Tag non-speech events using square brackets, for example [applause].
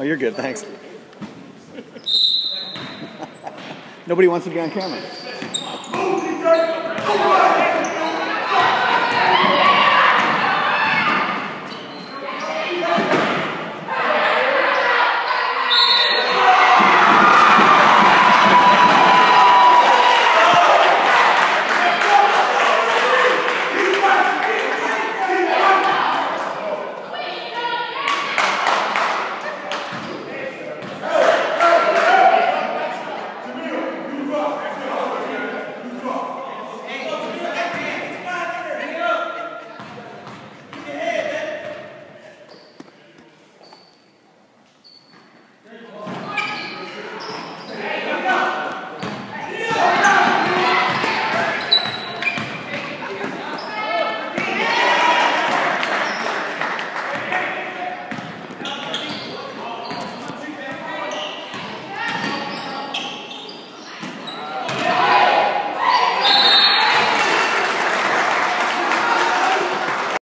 Oh, you're good, thanks. [laughs] Nobody wants to be on camera.